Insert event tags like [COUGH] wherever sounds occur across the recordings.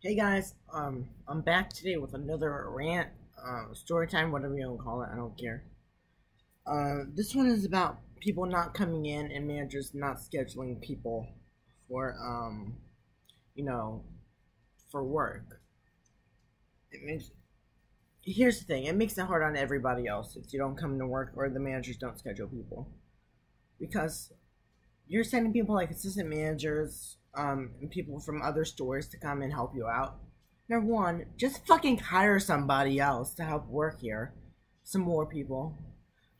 Hey guys, um, I'm back today with another rant, uh, story time, whatever you want to call it, I don't care. Uh, this one is about people not coming in and managers not scheduling people for, um, you know, for work. It makes, here's the thing, it makes it hard on everybody else if you don't come to work or the managers don't schedule people. Because you're sending people like assistant managers, um, and people from other stores to come and help you out. Number one, just fucking hire somebody else to help work here. Some more people.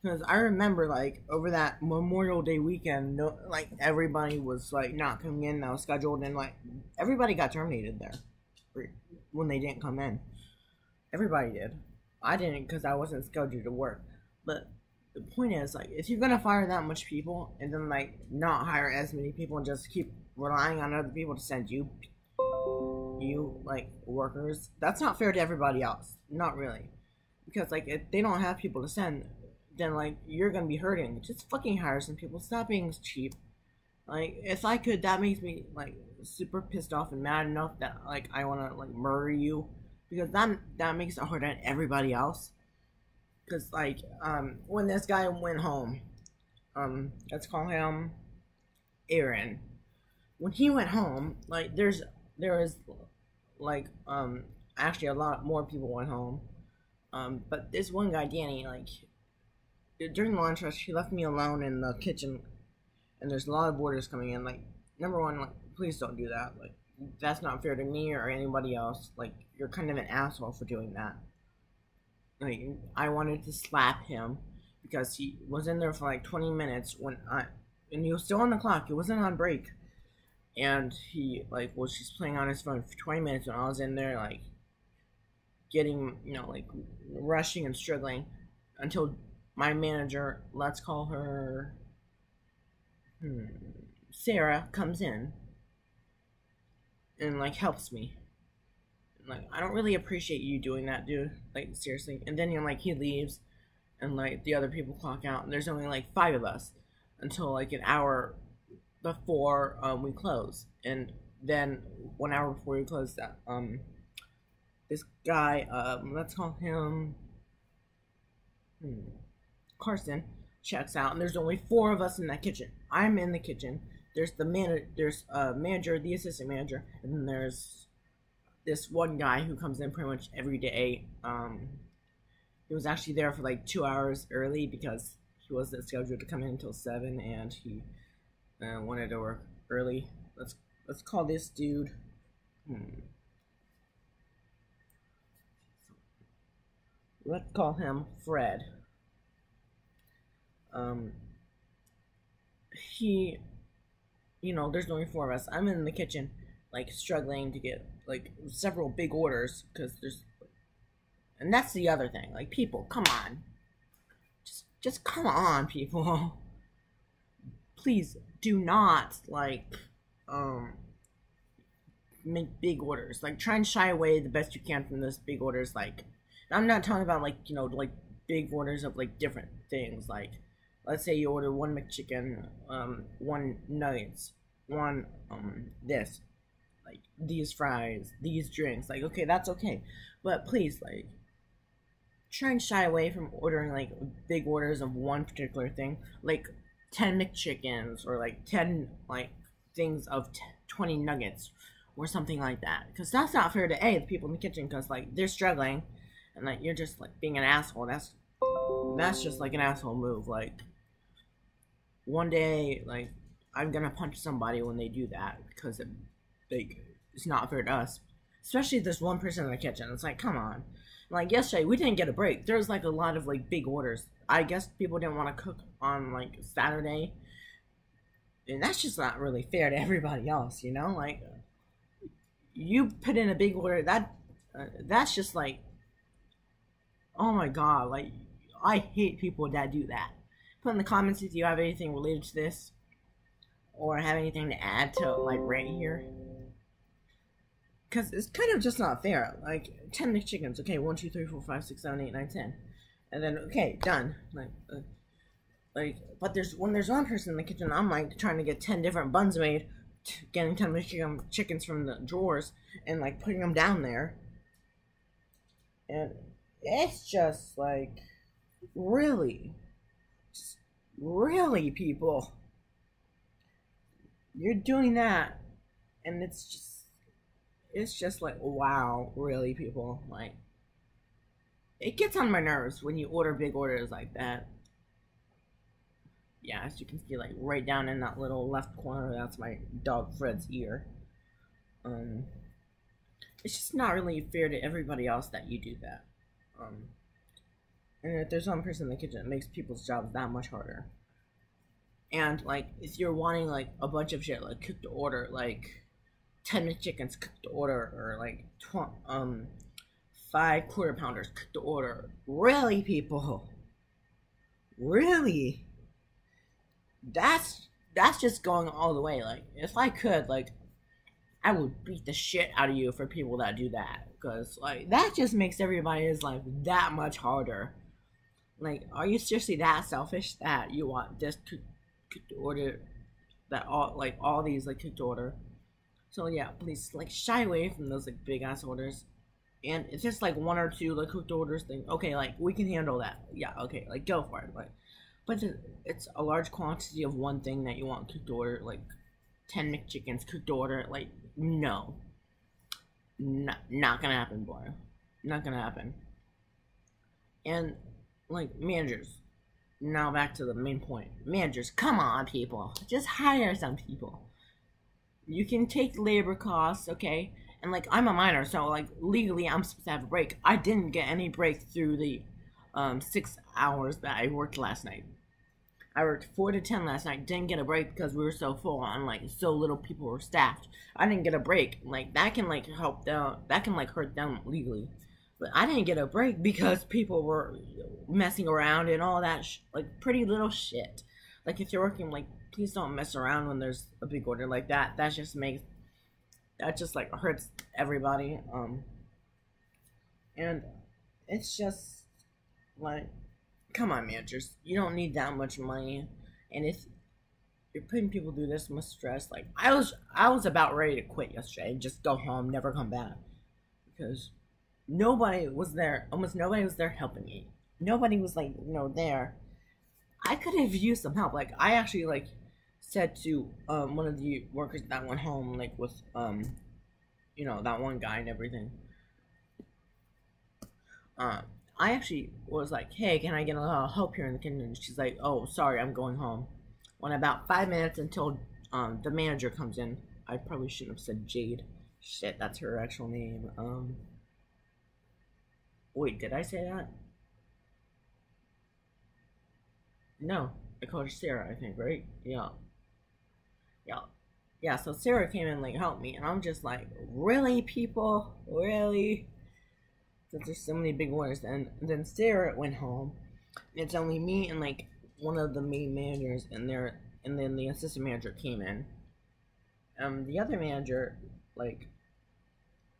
Because I remember, like, over that Memorial Day weekend, no, like, everybody was, like, not coming in that was scheduled, and, like, everybody got terminated there when they didn't come in. Everybody did. I didn't because I wasn't scheduled to work. But the point is, like, if you're gonna fire that much people and then, like, not hire as many people and just keep relying on other people to send you you like workers that's not fair to everybody else. Not really. Because like if they don't have people to send then like you're gonna be hurting. Just fucking hire some people. Stop being cheap. Like if i could that makes me like super pissed off and mad enough that like i want to like murder you. Because that that makes it hard on everybody else because like um when this guy went home um let's call him aaron when he went home, like there's there was like um actually a lot more people went home. Um, but this one guy, Danny, like during lunch rush, he left me alone in the kitchen, and there's a lot of orders coming in. Like number one, like please don't do that. Like that's not fair to me or anybody else. Like you're kind of an asshole for doing that. Like I wanted to slap him because he was in there for like 20 minutes when I and he was still on the clock. He wasn't on break and he like was just playing on his phone for 20 minutes when I was in there like getting you know like rushing and struggling until my manager let's call her hmm, Sarah comes in and like helps me like I don't really appreciate you doing that dude like seriously and then you know like he leaves and like the other people clock out and there's only like five of us until like an hour before um, we close, and then one hour before we close, that um, this guy, um, let's call him hmm, Carson, checks out, and there's only four of us in that kitchen. I'm in the kitchen. There's the man, there's a manager, the assistant manager, and then there's this one guy who comes in pretty much every day. Um, he was actually there for like two hours early because he wasn't scheduled to come in until seven, and he and wanted to work early. Let's let's call this dude. Hmm. Let's call him Fred. Um. He, you know, there's only four of us. I'm in the kitchen, like struggling to get like several big orders because there's, and that's the other thing. Like people, come on, just just come on, people. [LAUGHS] Please do not like um make big orders. Like try and shy away the best you can from those big orders. Like I'm not talking about like you know like big orders of like different things. Like let's say you order one McChicken, um, one nuggets, one um this, like these fries, these drinks. Like okay, that's okay, but please like try and shy away from ordering like big orders of one particular thing. Like 10 McChickens or like 10 like things of t- 20 nuggets or something like that. Because that's not fair to A, the people in the kitchen, because like they're struggling and like you're just like being an asshole. That's that's just like an asshole move. Like one day, like I'm gonna punch somebody when they do that because it, like it's not fair to us. Especially this one person in the kitchen. It's like, come on. Like yesterday, we didn't get a break. There was like a lot of like big orders. I guess people didn't want to cook on like Saturday, and that's just not really fair to everybody else, you know. Like you put in a big order, that uh, that's just like, oh my god, like I hate people that do that. Put in the comments if you have anything related to this, or have anything to add to like right here because it's kind of just not fair. Like ten chickens, okay, one, two, three, four, five, six, seven, eight, nine, ten, and then okay, done. Like, uh, like, but there's when there's one person in the kitchen, I'm like trying to get ten different buns made, getting ten chicken chickens from the drawers and like putting them down there. And it's just like, really, just really, people, you're doing that, and it's just, it's just like, wow, really, people, like, it gets on my nerves when you order big orders like that. Yeah, as you can see, like right down in that little left corner, that's my dog Fred's ear. Um, it's just not really fair to everybody else that you do that. Um, and if there's one person in the kitchen, it makes people's jobs that much harder. And like, if you're wanting like a bunch of shit, like cooked to order, like ten chickens cooked to order, or like tw- um five quarter pounders cooked to order, really, people, really, that's that's just going all the way. Like, if I could, like, I would beat the shit out of you for people that do that because like that just makes everybody's life that much harder. Like, are you seriously that selfish that you want this cooked, cooked order that all like all these like cooked order? So yeah, please like shy away from those like big ass orders. And it's just like one or two like cooked orders thing. Okay, like we can handle that. Yeah, okay, like go for it. Like, but it's a large quantity of one thing that you want cooked order, like ten McChickens cooked order. Like, no, not, not gonna happen, boy. Not gonna happen. And, like, managers. Now back to the main point. Managers, come on, people. Just hire some people. You can take labor costs, okay? And, like, I'm a minor, so, like, legally I'm supposed to have a break. I didn't get any break through the um, six hours that I worked last night. I worked four to ten last night. Didn't get a break because we were so full and like so little people were staffed. I didn't get a break. Like that can like help them. That can like hurt them legally. But I didn't get a break [LAUGHS] because people were messing around and all that sh- like pretty little shit. Like if you're working, like please don't mess around when there's a big order like that. That just makes that just like hurts everybody. Um, and it's just like come on, managers, you don't need that much money, and if you're putting people through this much stress, like I was, I was about ready to quit yesterday and just go home, never come back, because nobody was there. Almost nobody was there helping me. Nobody was like, you know, there. I could have used some help. Like I actually like said to um, one of the workers that went home, like with um, you know, that one guy and everything. Um, I actually was like, hey, can I get a little help here in the kitchen? And she's like, oh, sorry, I'm going home. When about five minutes until um, the manager comes in, I probably shouldn't have said Jade. Shit, that's her actual name. Um, wait, did I say that? No, I called her Sarah, I think, right? Yeah. Yeah. Yeah, so Sarah came in, like, help me, and I'm just like, really, people? Really? Because there's so many big orders. And then Sarah went home. It's only me and like one of the main managers, and there, and then the assistant manager came in. Um, the other manager, like,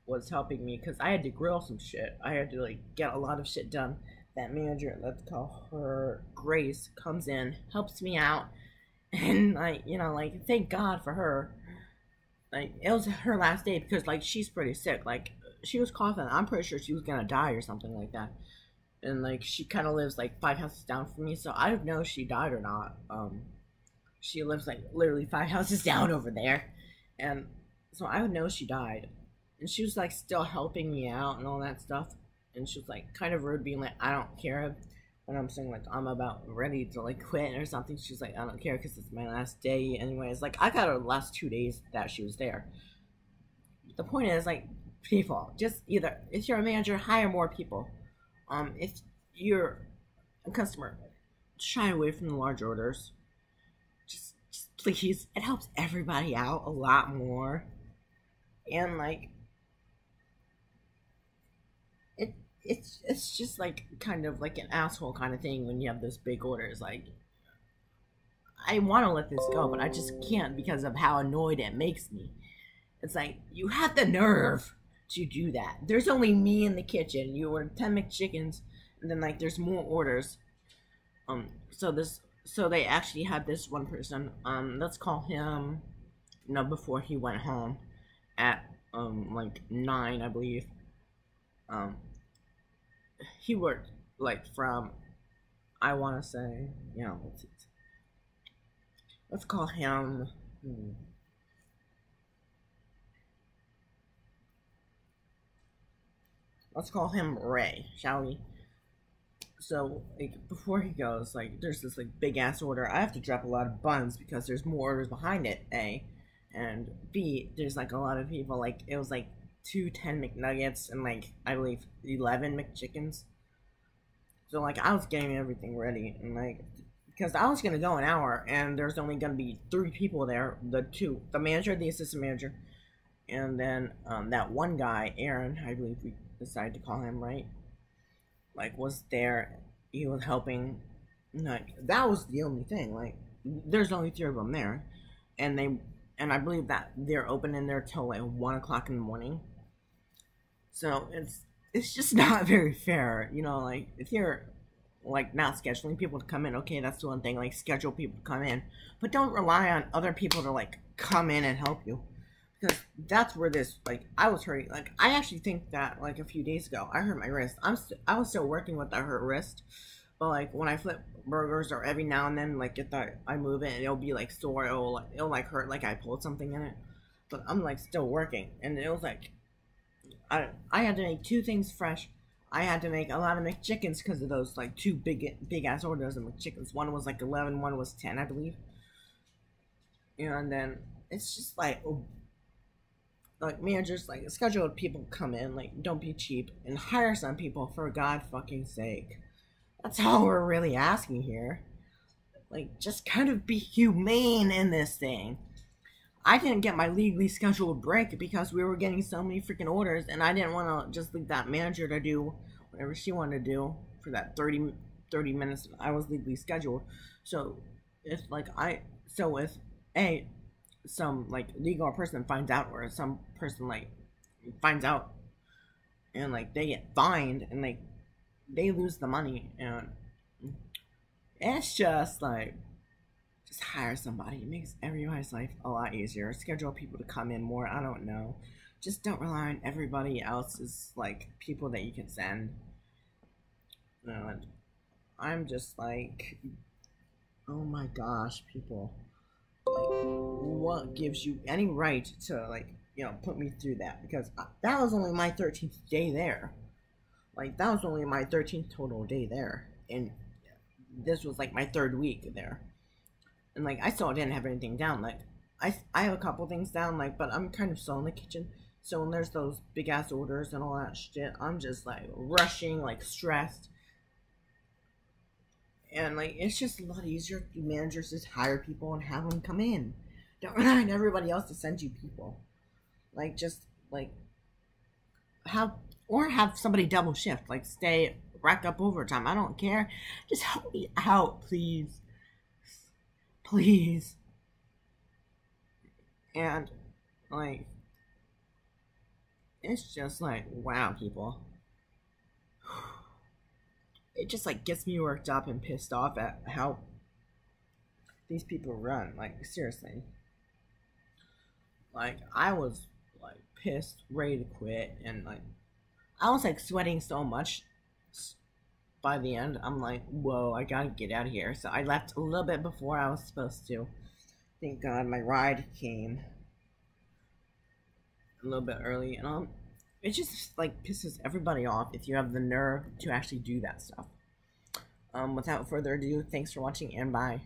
was helping me because I had to grill some shit. I had to like get a lot of shit done. That manager, let's call her Grace, comes in, helps me out, [LAUGHS] and like you know, like thank God for her. Like it was her last day because like she's pretty sick. Like she was coughing. I'm pretty sure she was gonna die or something like that. And like she kind of lives like five houses down from me, so I don't know if she died or not. Um, she lives like literally five [LAUGHS] houses down over there, and so I would know she died. And she was like still helping me out and all that stuff. And she was like kind of rude, being like, "I don't care." When I'm saying like I'm about ready to like [LAUGHS] quit or something, she's like, "I don't care because it's my last day." Anyways, like I got her last two days that she was there. The point is like people. Just either if you're a manager, hire more people. Um, if you're a customer, shy away from the large orders. Just, just please, it helps everybody out a lot more. And like, it it's it's just like kind of like an asshole kind of thing when you have those big orders. Like, I want to let this go, but I just can't because of how annoyed it makes me. It's like you have the nerve to do that. There's only me in the kitchen. You order ten McChickens, and then like there's more orders. Um, so this, so they actually had this one person. Um, let's call him no, before he went home at um like nine, I believe. Um, he worked like from, I want to say, you know, let's, let's call him. Hmm, let's call him Ray, shall we? So, like, before he goes, like, there's this, like, big-ass order. I have to drop a lot of buns because there's more orders behind it, A. And B, there's, like, a lot of people, like, it was, like, two 10 McNuggets and, like, I believe 11 McChickens. So, like, I was getting everything ready, and, like, because I was gonna go an hour, and there's only gonna be three people there. The two, the manager, the assistant manager, and then, um, that one guy, Aaron, I believe we decided to call him, right? like was there he was helping like that was the only thing like there's only three of them there and they and i believe that they're open in there till like one o'clock in the morning so it's it's just [LAUGHS] not very fair you know like if you're like not scheduling people to come in okay that's the one thing like schedule people to come in but don't rely on other people to like come in and help you because that's where this like I was hurting. Like I actually think that like a few days ago I hurt my wrist. I'm st- I was still working with the hurt wrist, but like when I flip burgers or every now and then like if I, I move it it'll be like sore. It'll like it'll like hurt like I pulled something in it. But I'm like still working, and it was like I I had to make two things fresh. I had to make a lot of McChickens because of those like two big big ass orders of McChickens. One was like 11, one was 10, I believe. And then it's just like oh, like managers like scheduled people come in like don't be cheap and hire some people for god fucking sake that's all we're really asking here like just kind of be humane in this thing i didn't get my legally scheduled break because we were getting so many freaking orders and i didn't want to just leave that manager to do whatever she wanted to do for that 30 30 minutes i was legally scheduled. So if like i so if a some like legal person finds out or some person like finds out and like they get fined and like they lose the money and it's just like just hire somebody. It makes everybody's life a lot easier. Schedule people to come in more. I don't know. Just don't rely on everybody else's like people that you can send. And i'm just like oh my gosh people. Like what gives you any right to like you know put me through that? Because I, that was only my 13th day there. Like that was only my 13th total day there. And this was like my third week there and like i still didn't have anything down like i i have a couple things down like but i'm kind of still in the kitchen so when there's those big ass orders and all that shit i'm just like rushing like stressed and like it's just a lot easier managers to hire people and have them come in. Don't [LAUGHS] rely on everybody else to send you people. Like just like have or have somebody double shift, like stay rack up overtime. I don't care. Just help me out, please. Please. And like it's just like wow people it just like gets me worked up and pissed off at how these people run. Like seriously. Like I was like pissed, ready to quit, and like I was like sweating so much. By the end, I'm like, whoa, I gotta get out of here. So I left a little bit before I was supposed to. Thank God my ride came a little bit early, and um, it just like pisses everybody off if you have the nerve to actually do that stuff. Um, without further ado, thanks for watching and bye.